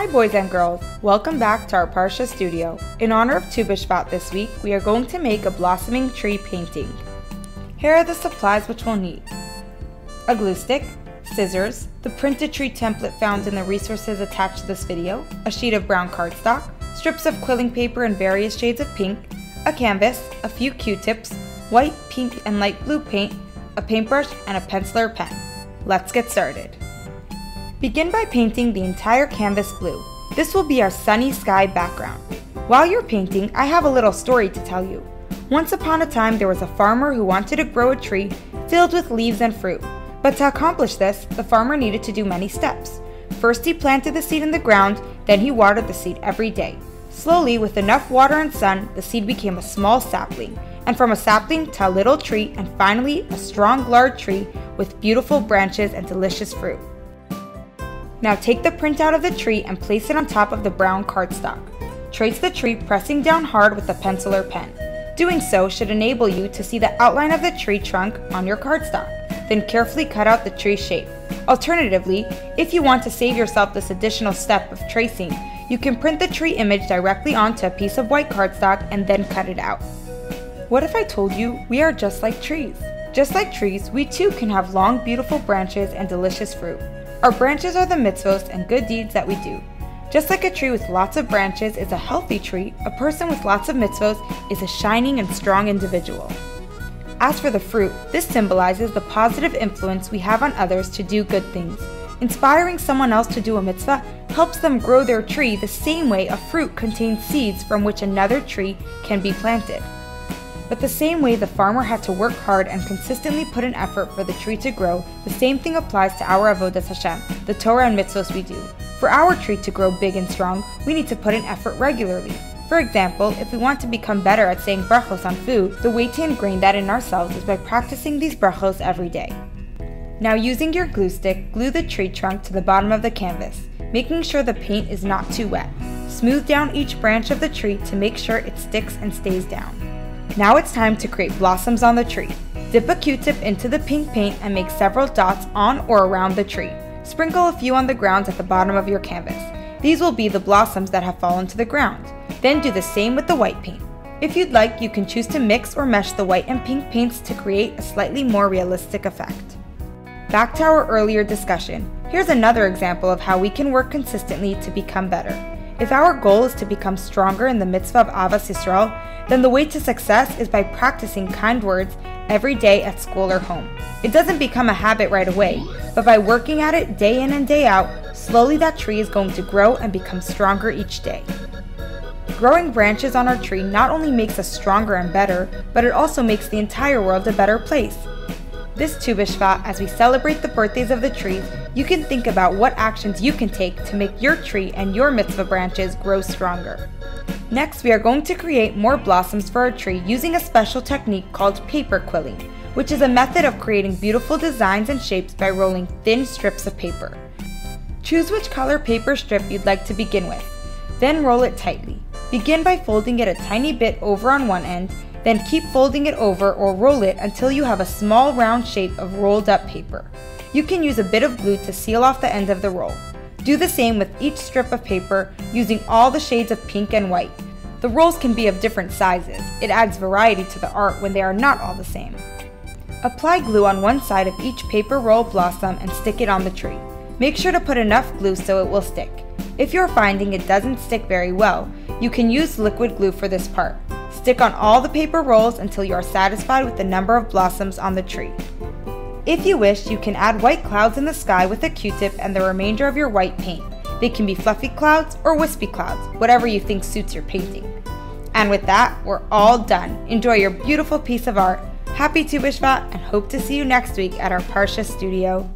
Hi boys and girls, welcome back to our Parsha studio. In honor of Tu B'Shvat this week, we are going to make a blossoming tree painting. Here are the supplies which we'll need. A glue stick, scissors, the printed tree template found in the resources attached to this video, a sheet of brown cardstock, strips of quilling paper in various shades of pink, a canvas, a few q-tips, white, pink, and light blue paint, a paintbrush, and a pencil or pen. Let's get started. Begin by painting the entire canvas blue. This will be our sunny sky background. While you're painting, I have a little story to tell you. Once upon a time, there was a farmer who wanted to grow a tree filled with leaves and fruit. But to accomplish this, the farmer needed to do many steps. First, he planted the seed in the ground, then he watered the seed every day. Slowly, with enough water and sun, the seed became a small sapling, and from a sapling to a little tree, and finally a strong large tree with beautiful branches and delicious fruit. Now take the print out of the tree and place it on top of the brown cardstock. Trace the tree pressing down hard with a pencil or pen. Doing so should enable you to see the outline of the tree trunk on your cardstock. Then carefully cut out the tree shape. Alternatively, if you want to save yourself this additional step of tracing, you can print the tree image directly onto a piece of white cardstock and then cut it out. What if I told you we are just like trees? Just like trees, we too can have long, beautiful branches and delicious fruit. Our branches are the mitzvos and good deeds that we do. Just like a tree with lots of branches is a healthy tree, a person with lots of mitzvos is a shining and strong individual. As for the fruit, this symbolizes the positive influence we have on others to do good things. Inspiring someone else to do a mitzvah helps them grow their tree the same way a fruit contains seeds from which another tree can be planted. But the same way the farmer had to work hard and consistently put an effort for the tree to grow, the same thing applies to our Avodas Hashem, the Torah and mitzvos we do. For our tree to grow big and strong, we need to put in effort regularly. For example, if we want to become better at saying brachos on food, the way to ingrain that in ourselves is by practicing these brachos every day. Now using your glue stick, glue the tree trunk to the bottom of the canvas, making sure the paint is not too wet. Smooth down each branch of the tree to make sure it sticks and stays down. Now it's time to create blossoms on the tree. Dip a q-tip into the pink paint and make several dots on or around the tree. Sprinkle a few on the ground at the bottom of your canvas. These will be the blossoms that have fallen to the ground. Then do the same with the white paint. If you'd like, you can choose to mix or mesh the white and pink paints to create a slightly more realistic effect. Back to our earlier discussion, here's another example of how we can work consistently to become better. If our goal is to become stronger in the mitzvah of Ahavas Yisrael, then the way to success is by practicing kind words every day at school or home. It doesn't become a habit right away, but by working at it day in and day out, slowly that tree is going to grow and become stronger each day. Growing branches on our tree not only makes us stronger and better, but it also makes the entire world a better place. This Tu B'Shvat, as we celebrate the birthdays of the trees, you can think about what actions you can take to make your tree and your mitzvah branches grow stronger. Next, we are going to create more blossoms for our tree using a special technique called paper quilling, which is a method of creating beautiful designs and shapes by rolling thin strips of paper. Choose which color paper strip you'd like to begin with. Then roll it tightly. Begin by folding it a tiny bit over on one end then keep folding it over or roll it until you have a small round shape of rolled up paper. You can use a bit of glue to seal off the end of the roll. Do the same with each strip of paper using all the shades of pink and white. The rolls can be of different sizes. It adds variety to the art when they are not all the same. Apply glue on one side of each paper roll blossom and stick it on the tree. Make sure to put enough glue so it will stick. If you're finding it doesn't stick very well, you can use liquid glue for this part. Stick on all the paper rolls until you are satisfied with the number of blossoms on the tree. If you wish, you can add white clouds in the sky with a q-tip and the remainder of your white paint. They can be fluffy clouds or wispy clouds, whatever you think suits your painting. And with that, we're all done. Enjoy your beautiful piece of art. Happy Tu B'Shvat and hope to see you next week at our Parsha studio.